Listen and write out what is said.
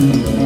time.